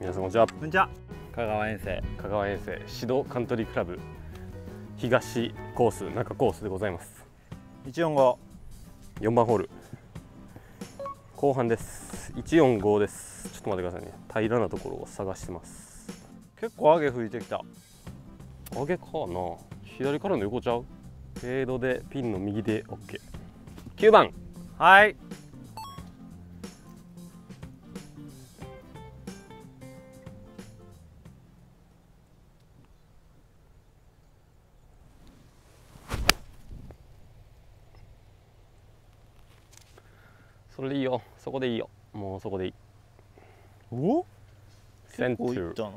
皆さんこんにちは。こんにちは。香川遠征。香川遠征。指導カントリークラブ。東コース。中コースでございます。145 4番ホール。後半です。145です。ちょっと待ってくださいね。平らなところを探してます。結構上げ吹いてきた。上げかな。左からの横ちゃう？フェードでピンの右で OK9 番。はいそれでいいよ。そこでいいよ。もうそこでいい。お？セントゥ。ー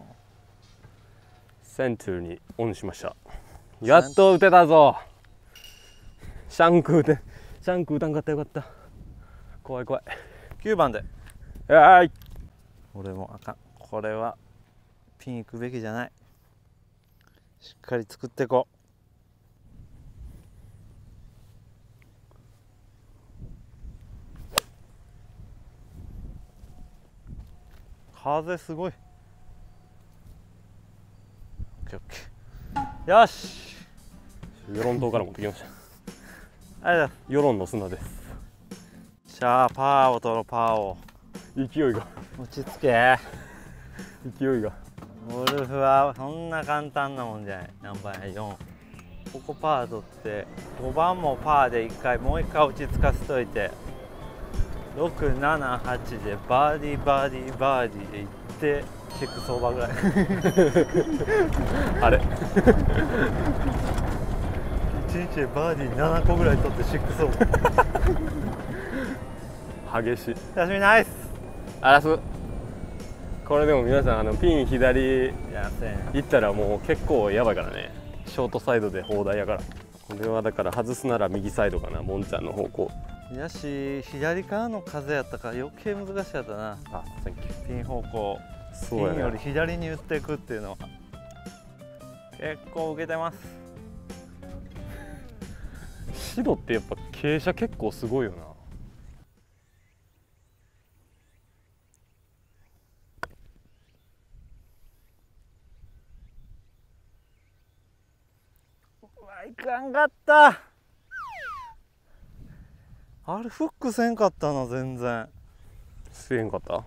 セントゥーにオンしました。やっと打てたぞ。シャンク打てシャンク打たんかったよかった。怖い怖い。9番で。はい。俺もあかん。これはピン行くべきじゃない。しっかり作っていこう風すごい。オッケーオッケー。よし。世論島から持ってきました。ありがとう。ございます世論の砂です。じゃあパーを取ろうパーを。勢いが。落ち着け。勢いが。ゴルフはそんな簡単なもんじゃない。何番や4ここパー取って5番もパーで1回もう1回落ち着かせといて678でバーディーバーディーバーディーでいって6オーバーぐらい。あれ？1日でバーディー7個ぐらい取って6オーバー激しい。休みナイス。あらす。これでも皆さんあのピン左。行ったらもう結構やばいからね。ショートサイドで放題やから。これはだから外すなら右サイドかなモンちゃんの方向やし左からの風やったから余計難しかったな。あサンキューピン方向ピンよりね左に打っていくっていうのは。結構受けてます。シドってやっぱ傾斜結構すごいよな。うわいかんかったあれフックせんかったな全然。すえんかった？こ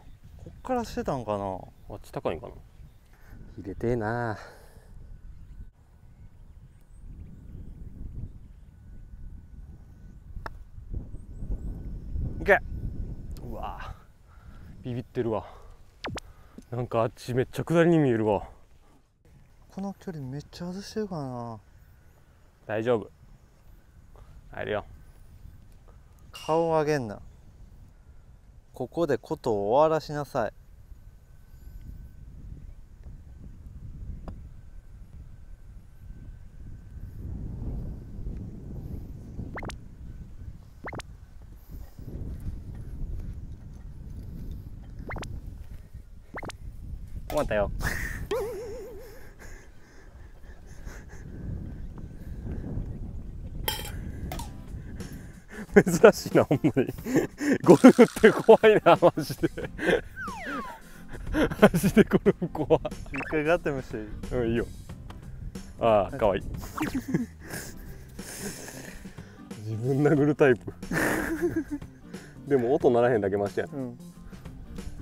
っからしてたんかな。あっち高いんかな？入れてえな。いけうわビビってるわ。なんかあっちめっちゃ下りに見えるわ。この距離めっちゃ外してるかな。大丈夫。入るよ顔上げんな。ここでことを終わらしなさい。終わったよ。珍しいなほんまに。ゴルフって怖いなマジで。マジでゴルフ怖い。一回ガッテムしていい？うんいいよ。ああかわいい。自分殴るタイプ。でも音鳴らへんだけましてやんうん。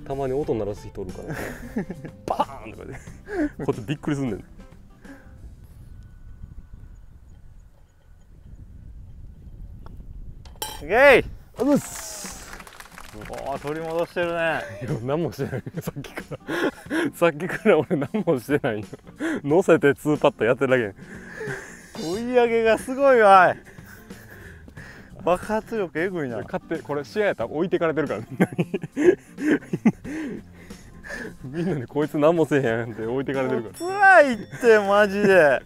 たまに音鳴らす人おるから。バーンとかで。こっちびっくりすんねんいけいあざっす。おお取り戻してるね。いや何もしてない。よさっきから。さっきから俺何もしてないよ乗せて2パットやってるだけ。追い上げがすごいわい。爆発力えぐいな。勝手これ試合やったら置いてかれてるからみんな。にみんなにこいつ何もせえへんって置いてかれてるか辛いってマジで。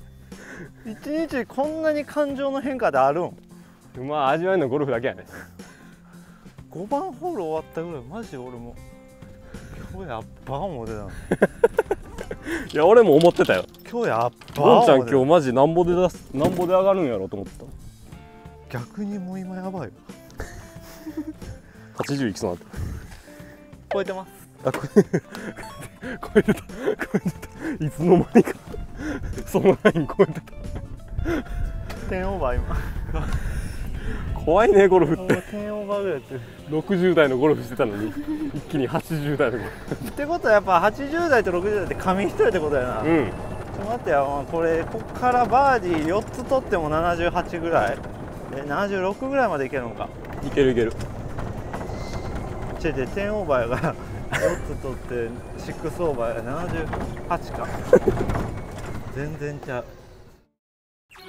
一日こんなに感情の変化であるん？らまあ味わいのゴルフだけやね。5番ホール終わったぐらいマジで俺も。今日やっば思うてたの。いや俺も思ってたよ。今日やっばゴンちゃん今日マジなんぼで出すなんぼで上がるんやろと思った。逆にもう今やばいよ。80いきそうになっ超えてます。あこれ 超えてた。超えてた。いつの間にか。そのライン超えてた。10オーバー今怖いねゴルフって。10オーバーぐらいやって。る60代のゴルフしてたのに一気に80代のゴルってことはやっぱ80代と60代って紙一重ってことやな、フうん。ちょっと待ってよこれこっからバーディー4つ取っても78ぐらい？え76ぐらいまでいけるのか？いけるいける。違う違う10オーバーやから4つ取って6オーバーや78か。全然ちゃう。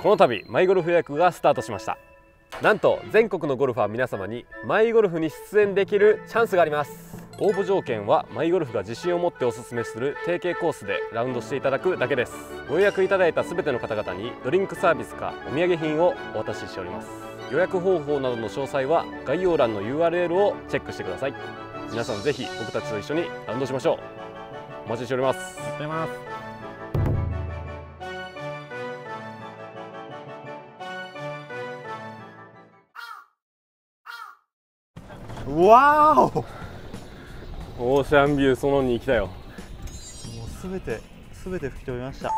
この度マイゴルフ予約がスタートしましたなんと全国のゴルファー皆様にマイゴルフに出演できるチャンスがあります。応募条件はマイゴルフが自信を持っておすすめする提携コースでラウンドしていただくだけです。ご予約いただいた全ての方々にドリンクサービスかお土産品をお渡ししております。予約方法などの詳細は概要欄の URL をチェックしてください。皆さんぜひ僕たちと一緒にラウンドしましょう。お待ちしております。ありがとうございますわーおもオーシャンビューその2来たよ。うすべてすべて吹き飛びました。あ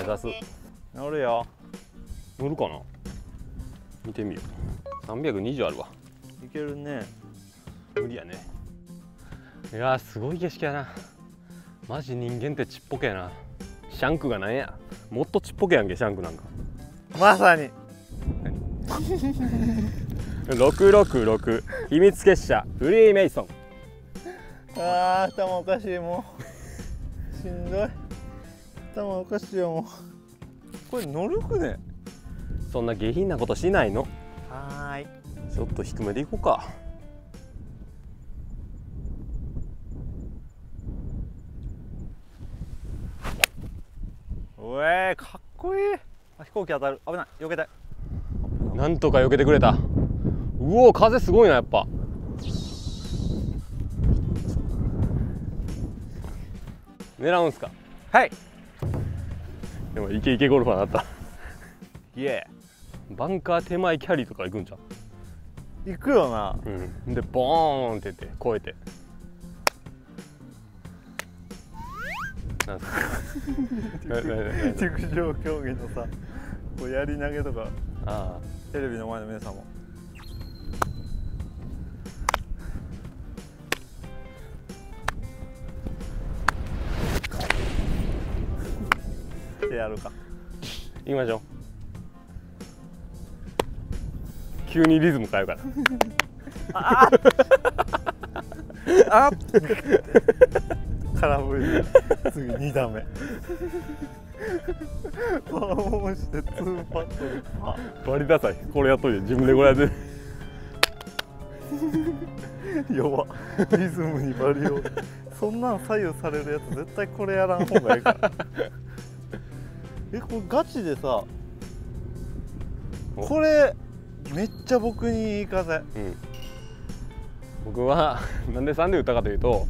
りがとう。ございます乗るよ。乗るかな？見てみよう。320あるわ。いけるね。無理やね。いやーすごい景色やな。マジ人間ってちっぽけやな。シャンクがなんや？もっとちっぽけやんけシャンクなんか。まさに。666秘密結社フリーメイソン。あー頭おかしいもう。しんどい。頭おかしいよもう。これ乗る船そんな下品なことしないの？はーい。ちょっと低めでいこうか。うえーかっこいい。あ飛行機当たる。危ない。避けたいなんとか避けてくれたうおー風すごいなやっぱ。狙うんすか？はい。でもイケイケゴルファーになった。イエバンカー手前キャリーとか行くんじゃんー行くよな。うん、でボーンって言って越えて。なんすか？陸上競技のさこうやり投げとかあ。テレビの前の皆さんもでやるか。あ行きましょう。急にリズム変えるからあっ。空振り。次2打目。パーオンして2パット。でパバリダサい。これやっといて。自分でこれやって。ー弱っ。リズムにバリをそんなん左右されるやつ絶対これやらん方がいいからえこれガチでさこれめっちゃ僕にいい風うん。僕は なんで3で打ったかというと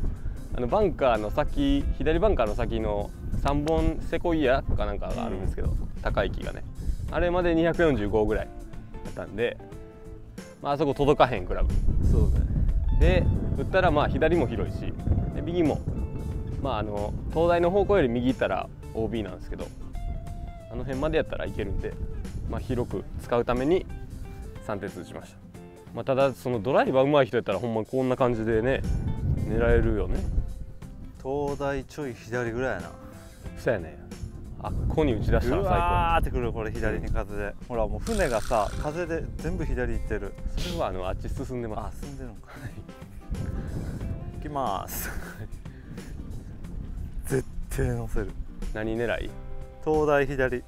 あのバンカーの先左バンカーの先の3本セコイアかなんかがあるんですけど、高い木がね。あれまで245ぐらいだったんで、まああそこ届かへんクラブ。そうだね。で打ったらまあ左も広いしで右もまああの東大の方向より右行ったら OB なんですけどあの辺までやったらいけるんで、まあ、広く使うために3鉄打ちました、まあ、ただそのドライバー上手い人やったらほんまこんな感じでね狙えるよね。東大ちょい左ぐらいやな。そうやね。あっこに打ち出したうらわーってくるこれ左に風で。ほらもう船がさ風で全部左行ってる。最高それはあのあっち進んでまあ進んでるのか。行きます。絶対乗せる。す何狙い？東大左。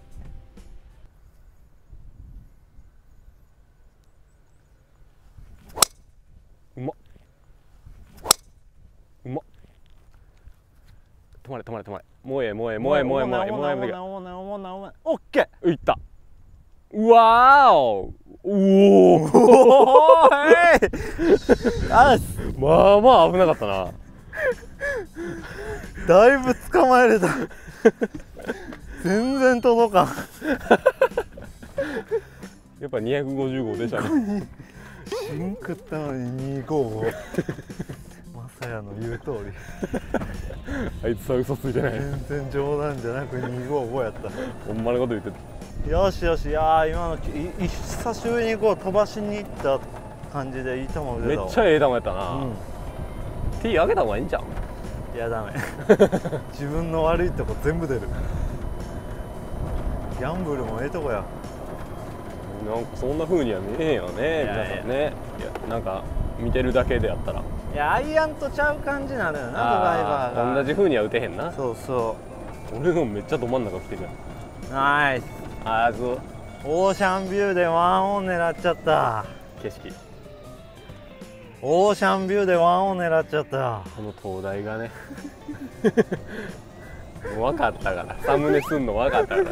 うまっ。うまっ。止まれ止まれ止まれ。もうええもうええもうええもうええもうええもうええもうええおもないおもないおもないオッケいったうわーおおおーおーいあっまあまあ危なかったなだいぶ捕まえれた全然届かん。やっぱ255でしたね。シンクったのに255 まさやの言う通り。あいつは嘘ついてない。全然冗談じゃなく255やった。ほんまのこと言ってた。よしよしいやー今のいい久しぶりにこう飛ばしに行った感じでいい球めっちゃええ球やったな、うん。T 上げた方がいいんじゃんいやダメ。自分の悪いとこ全部出るギャンブルもええとこや。なんかそんな風には見えへんよね皆さんね。いやなんか見てるだけであったら。いやアイアンとちゃう感じになるよなドライバーが。同じ風には打てへんな。そうそ俺のめっちゃど真ん中来てるやん。うナイス。あーそうオーシャンビューでワンオン狙っちゃった。景色。オーシャンビューでワンオン狙っちゃった。この灯台がね 分かったから。サムネすんの分かったから。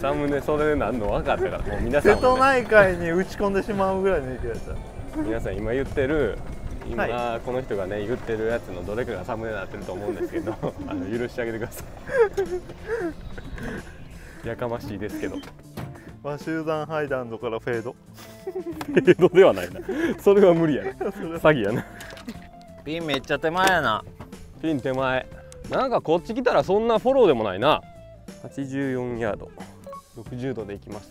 サムネそれでなんの分かったから。もう皆さ瀬んも、ね、戸内海に打ち込んでしまうぐらいの勢いだった。皆さん今言ってる今、はこの人がね言ってるやつのどれかがサムネになってると思うんですけど あの許してあげてください。やかましいですけど。まあ集団ハイダンドからフェード。フェードではないな。それは無理やな。詐欺やな。ピンめっちゃ手前やな。ピン手前なんかこっち来たらそんなフォローでもないな。84ヤード。60度で行きます。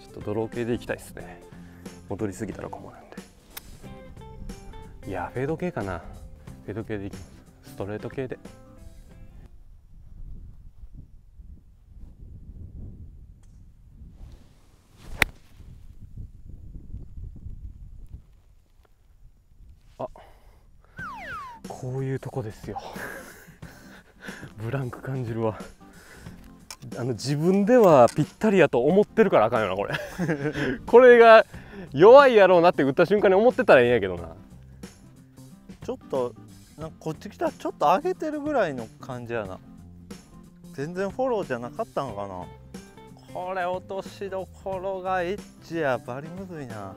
ちょっとドロー系で行きたいですね。戻りすぎたら困るんで。いやフェード系かな。フェード系で行きます。ストレート系で。あこういうとこですよ。ブランク感じるわ。あの自分ではぴったりやと思ってるからあかんよなこれ。これが弱いやろうなって打った瞬間に思ってたらいいんやけどな。ちょっとなんかこっち来たらちょっと上げてるぐらいの感じやな。全然フォローじゃなかったのかな。これ落としどころがエッジや。バリむずいな。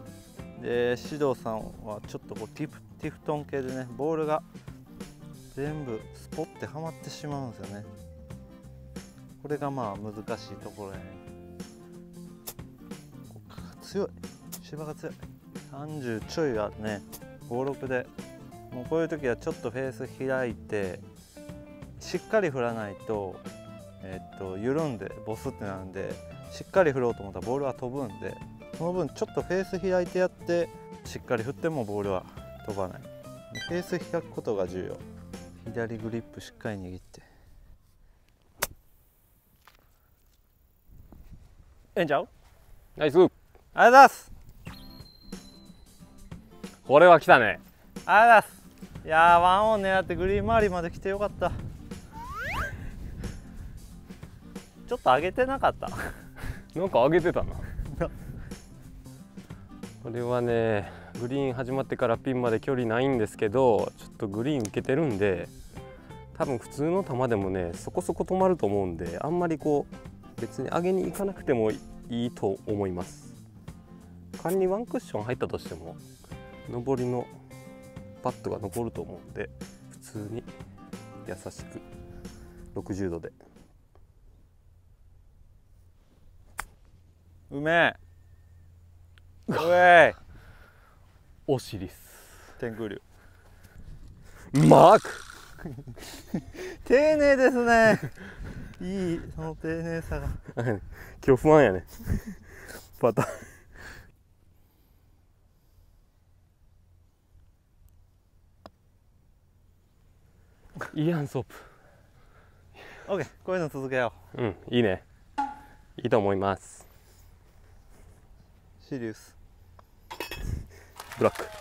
で指導さんはちょっとこうティフティフトン系でねボールが全部スポッてはまってしまうんですよね。これがまあ難しいところやね。強い。芝が強い。30ちょいはね。56で。もうこういう時はちょっとフェース開いてしっかり振らないと,、えっと緩んでボスってなるんでしっかり振ろうと思ったらボールは飛ぶんでその分ちょっとフェース開いてやってしっかり振ってもボールは飛ばない。フェース開くことが重要。左グリップしっかり握って。ええんちゃう？ナイスありがとうございます。これは来たね。ありがとうございます。いやーワンオン狙ってグリーン周りまで来てよかった。ちょっと上げてなかった？なんか上げてたな。これはねグリーン始まってからピンまで距離ないんですけどちょっとグリーン受けてるんで多分普通の球でもねそこそこ止まると思うんであんまりこう別に上げに行かなくてもいいと思います。仮にワンクッション入ったとしても上りのパットが残ると思うんで普通に優しく60度で。うめえ。うえ尻っす。い天狗流マーク。丁寧ですね。いいその丁寧さが。今日不安やね。パターン。いいやんソープ。OK こういうの続けよう。んいいね。いいと思います。うシリウスブラック。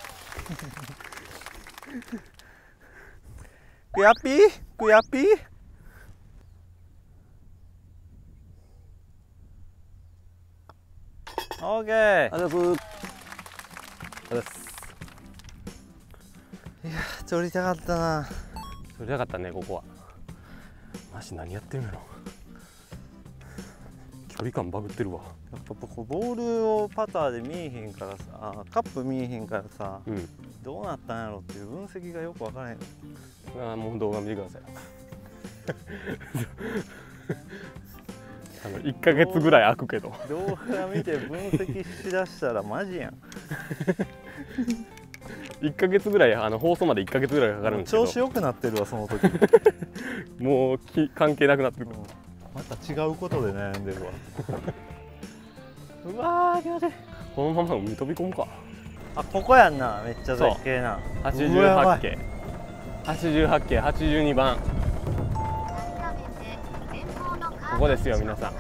クヤッピー？クヤッピー？オーケー。ありがとうございます。いや取りたかったな。取りたかったねここは。マジ何やってるんやろ距離感バグってるわ。やっぱこうボールをパターで見えへんからさあカップ見えへんからさうん。どうなったんやろっていう分析がよく分からへん。あーもう動画見てください。あの1ヶ月ぐらい空くけど。動画見て分析しだしたらマジやん。1ヶ月ぐらいあの放送まで1ヶ月ぐらいかかるんですけど。調子良くなってるわその時。もうき関係なくなってるまた違うことで悩んでるわ。うわー気持ちいい。このまま海飛び込むか。あここやんな。めっちゃ絶景な。う。わやば88い系88系82番。ここですよ皆さん。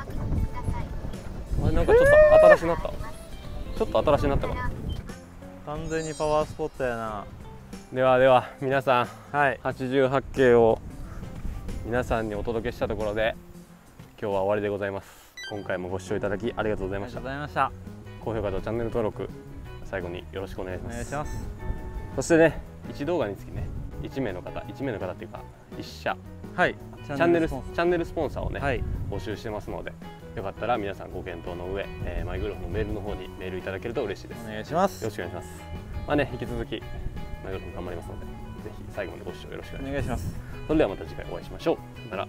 あれなんかちょっと新しなった。ちょっと新しなったか。な完全にパワースポットやな。ではでは皆さん。はい。88系を皆さんにお届けしたところで今日は終わりでございます。今回もご視聴いただきありがとうございました。ありがとうございました。高評価とチャンネル登録最後によろしくお願いしおます。願いします。そしてね1動画につきね1名の方1名の方っていうか1社。はい。チチャンネルチスポンャンネルスポンサーをね、はい。募集してますのでよかったら皆さんご検討の上、えーマイグルフのメールの方にメールいただけると嬉しいです。およ願いします。ろしくお願いします。まあね引き続きマイグルフ頑張りますのでぜひ最後までご視聴よろしくお願いします。お願いします。それではまた次回お会いしましょう。さよなら